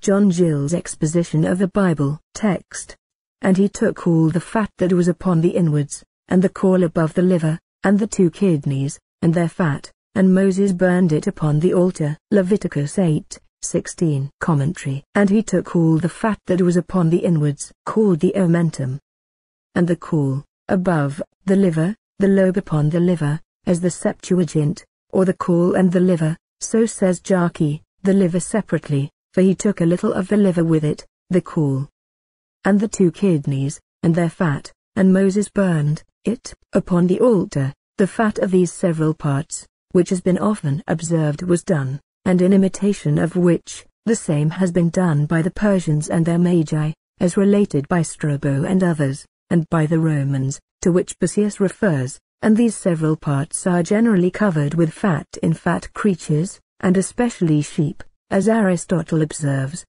John Gill's exposition of the Bible text. And he took all the fat that was upon the inwards, and the caul above the liver, and the two kidneys, and their fat, and Moses burned it upon the altar. Leviticus 8, 16. Commentary. And he took all the fat that was upon the inwards, called the omentum, and the caul, above, the liver, the lobe upon the liver, as the Septuagint, or the caul and the liver, so says Jarchi, the liver separately, for he took a little of the liver with it, the caul, and the two kidneys, and their fat, and Moses burned it upon the altar, the fat of these several parts, which has been often observed was done, and in imitation of which, the same has been done by the Persians and their magi, as related by Strabo and others, and by the Romans, to which Boethius refers, and these several parts are generally covered with fat in fat creatures, and especially sheep, as Aristotle observes,